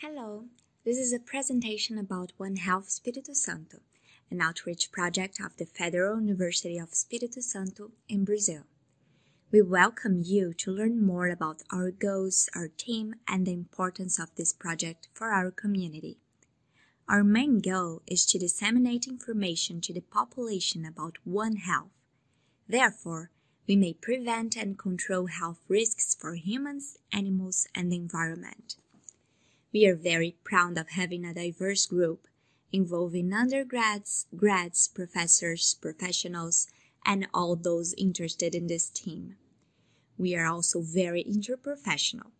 Hello, this is a presentation about One Health Espírito Santo, an outreach project of the Federal University of Espírito Santo in Brazil. We welcome you to learn more about our goals, our team, and the importance of this project for our community. Our main goal is to disseminate information to the population about One Health. Therefore, we may prevent and control health risks for humans, animals, and the environment. We are very proud of having a diverse group involving undergrads, grads, professors, professionals, and all those interested in this team. We are also very interprofessional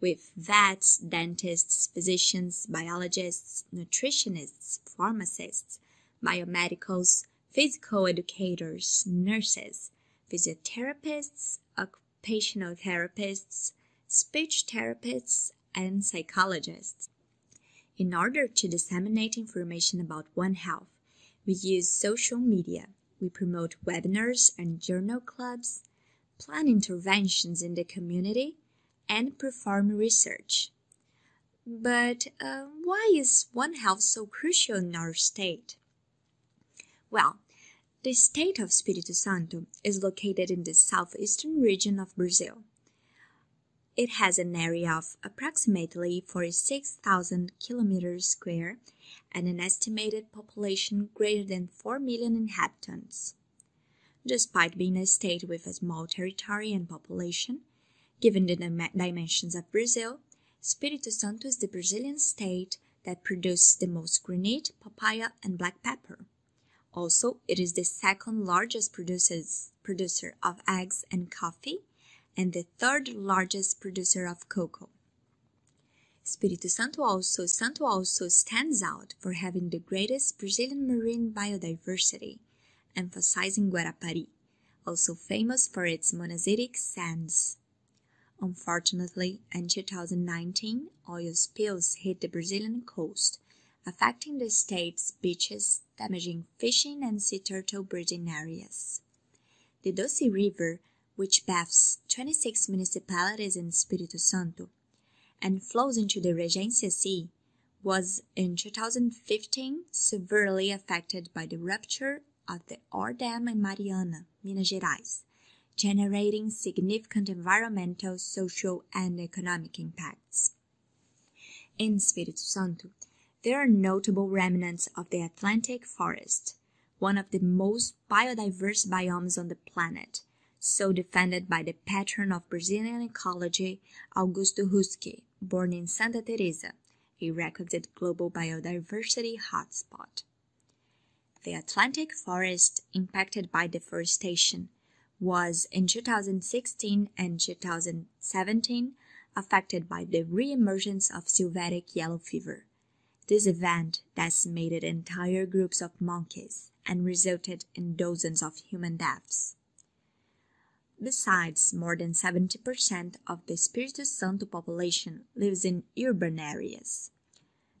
with vets, dentists, physicians, biologists, nutritionists, pharmacists, biomedicals, physical educators, nurses, physiotherapists, occupational therapists, speech therapists, and psychologists. In order to disseminate information about One Health, we use social media. We promote webinars and journal clubs, plan interventions in the community, and perform research. But uh, why is One Health so crucial in our state? Well, the state of Espírito Santo is located in the southeastern region of Brazil. It has an area of approximately 46,000 kilometers square and an estimated population greater than 4 million inhabitants. Despite being a state with a small territory and population, given the dimensions of Brazil, Espírito Santo is the Brazilian state that produces the most granite, papaya, and black pepper. Also, it is the second largest producer of eggs and coffee and the third largest producer of cocoa. Espírito Santo also, Santo also stands out for having the greatest Brazilian marine biodiversity, emphasizing Guarapari, also famous for its monazitic sands. Unfortunately, in 2019, oil spills hit the Brazilian coast, affecting the state's beaches, damaging fishing and sea turtle breeding areas. The Doce River which bathes 26 municipalities in Espírito Santo and flows into the Regência Sea, was in 2015 severely affected by the rupture of the ore dam in Mariana, Minas Gerais, generating significant environmental, social, and economic impacts. In Espírito Santo, there are notable remnants of the Atlantic forest, one of the most biodiverse biomes on the planet, so defended by the patron of Brazilian ecology, Augusto Ruschi, born in Santa Teresa, a requisite global biodiversity hotspot. The Atlantic forest impacted by deforestation was in 2016 and 2017 affected by the reemergence of sylvatic yellow fever. This event decimated entire groups of monkeys and resulted in dozens of human deaths. Besides, more than 70% of the Espírito Santo population lives in urban areas.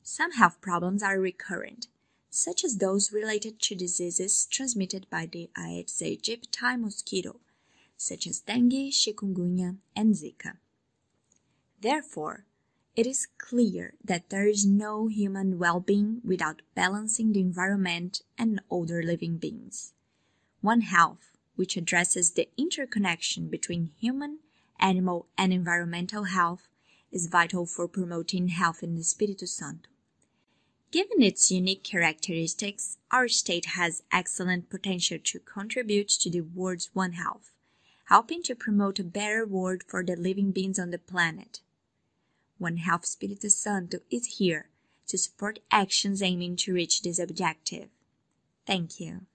Some health problems are recurrent, such as those related to diseases transmitted by the Aedes aegypti mosquito, such as dengue, chikungunya, and Zika. Therefore, it is clear that there is no human well-being without balancing the environment and other living beings. One health which addresses the interconnection between human, animal, and environmental health, is vital for promoting health in the Espírito Santo. Given its unique characteristics, our state has excellent potential to contribute to the world's One Health, helping to promote a better world for the living beings on the planet. One Health Espírito Santo is here to support actions aiming to reach this objective. Thank you.